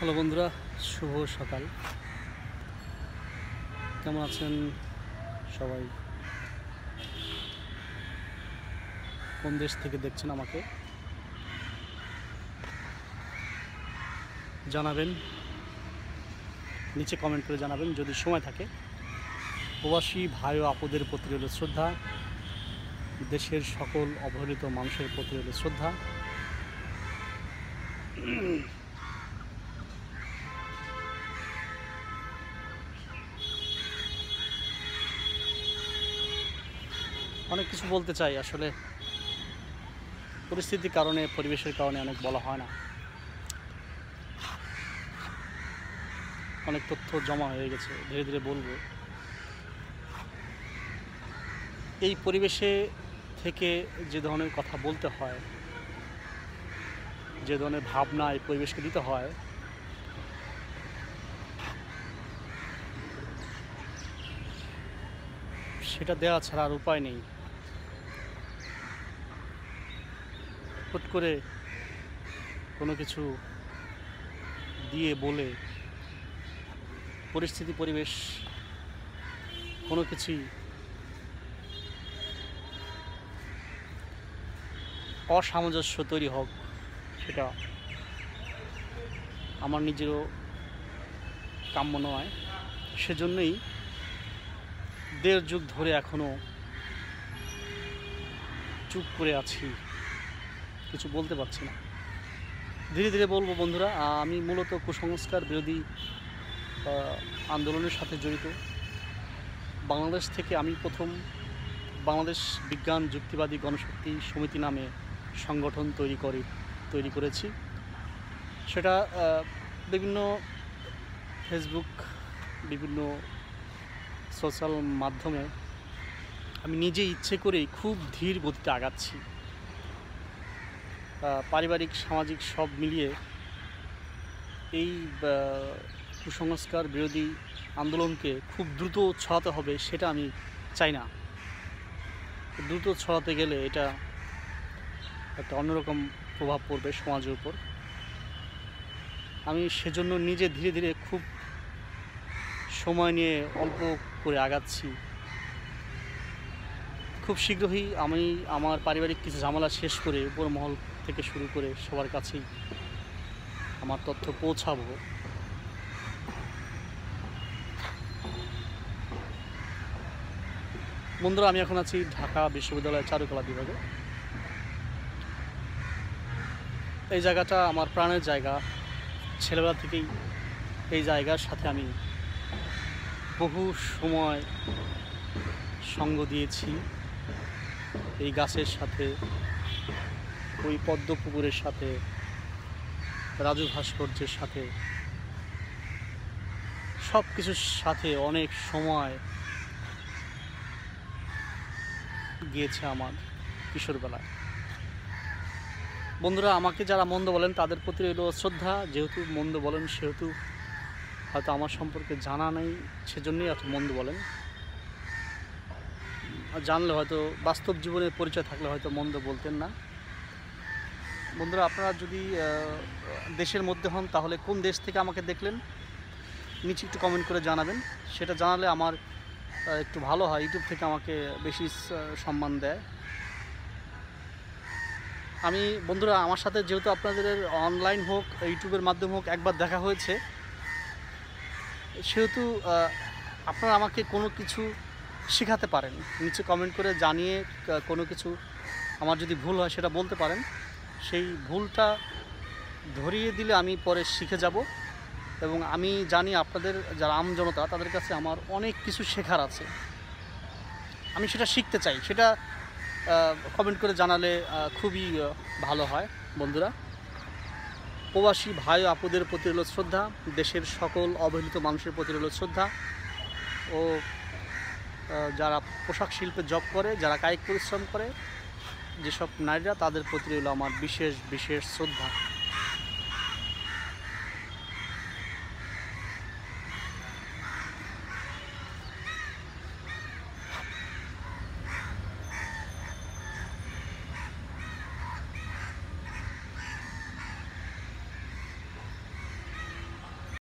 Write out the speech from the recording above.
Hello বন্ধুরা, শুভ সকাল। কেমন আছেন সবাই? কোন দেশ থেকে দেখছেন আমাকে? জানাবেন, নিচে কমেন্ট করে জানাবেন, যদি সময় থাকে। প্রবাসী ভাই ও আপুদের প্রতি রইল শ্রদ্ধা, দেশের সকল অবহেলিত মানুষের প্রতি রইল শ্রদ্ধা। অনেক কিছু বলতে চাই। আসলে পরিস্থিতির কারণে, পরিবেশের কারণে অনেক বলা হয় না। অনেক তথ্য জমা হয়ে গেছে, ধীরে ধীরে বলব। এই পরিবেশে থেকে যে ধরনের কথা বলতে হয়, যে ধরনের ভাবনা এই পরিবেশকে দিতে হয়, সেটা দেওয়া ছাড়া আর উপায় নেই। হুট করে কোনো কিছু দিয়ে বলে পরিস্থিতি, পরিবেশ, কোনো কিছুই অসামঞ্জস্য তৈরি হোক, সেটা আমার নিজেরও কাম্য নয়। সেজন্যই দেড় যুগ ধরে এখনও চুপ করে আছি। কিছু বলতে পারছি না। ধীরে ধীরে বলব বন্ধুরা আমি মূলত কুসংস্কার বিরোধী আন্দোলনের সাথে জড়িত। বাংলাদেশ থেকে আমি প্রথম বাংলাদেশ বিজ্ঞান, যুক্তিবাদী গণশক্তি সমিতি নামে সংগঠন তৈরি করে, তৈরি করেছি। সেটা বিভিন্ন ফেসবুক, বিভিন্ন সোশ্যাল মাধ্যমে আমি নিজে ইচ্ছে করেই খুব ধীর গতিতে আগাচ্ছি। পারিবারিক, সামাজিক সব মিলিয়ে এই কুসংস্কার বিরোধী আন্দোলনকে খুব দ্রুত ছড়াতে হবে সেটা আমি চাই না। দ্রুত ছড়াতে গেলে এটা একটা অন্যরকম প্রভাব পড়বে সমাজের উপর। আমি সেজন্য নিজে ধীরে ধীরে খুব সময় নিয়ে অল্প করে আগাচ্ছি। খুব শীঘ্রই আমি আমার পারিবারিক কিছু ঝামেলা শেষ করে উপর মহল থেকে শুরু করে সবার কাছেই আমার তথ্য পৌঁছাবো। বন্ধুরা, আমি এখন আছি ঢাকা বিশ্ববিদ্যালয়ের চারুকলা বিভাগে। এই জায়গাটা আমার প্রাণের জায়গা। ছেলেবেলা থেকেই এই জায়গার সাথে আমি বহু সময় সঙ্গ দিয়েছি। এই গাছের সাথে, ওই পদ্ম পুকুরের সাথে, রাজু ভাস্কর্যের সাথে সব কিছুর সাথে অনেক সময় গিয়েছে আমার কিশোরবেলায়। বন্ধুরা, আমাকে যারা মন্দ বলেন তাদের প্রতি রইল শ্রদ্ধা। যেহেতু মন্দ বলেন, সেহেতু হয়তো আমার সম্পর্কে জানা নেই, সেজন্যই এত মন্দ বলেন। জানলে হয়তো, বাস্তব জীবনের পরিচয় থাকলে হয়তো মন্দ বলতেন না। বন্ধুরা, আপনারা যদি দেশের মধ্যে হন, তাহলে কোন দেশ থেকে আমাকে দেখলেন? নিচে একটু কমেন্ট করে জানাবেন। সেটা জানালে আমার একটু ভালো হয়। ইউটিউব থেকে আমাকে বেশি সম্মান দেয়। আমি, বন্ধুরা, আমার সাথে যেহেতু আপনাদের অনলাইন হোক ইউটিউবের মাধ্যমে হোক, একবার দেখা হয়েছে। সেহেতু আপনারা আমাকে কোনো কিছু শেখাতে পারেন। নিচে কমেন্ট করে জানিয়ে কোনো কিছু আমার যদি ভুল হয় সেটা বলতে পারেন। সেই ভুলটা ধরিয়ে দিলে আমি পরে শিখে যাব। এবং আমি জানি আপনাদের, যারা আমজনতা তাদের কাছে আমার অনেক কিছু শেখার আছে। আমি সেটা শিখতে চাই। সেটা কমেন্ট করে জানালে খুবই ভালো হয়। বন্ধুরা, প্রবাসী ভাই আপুদের প্রতি রইল শ্রদ্ধা। দেশের সকল অবহেলিত মানুষের প্রতি রইল শ্রদ্ধা। ও যারা পোশাক শিল্পে জব করে, যারা কায়িক পরিশ্রম করে, যেসব নারীরা তাদের প্রতি হলো আমার বিশেষ বিশেষ শ্রদ্ধা।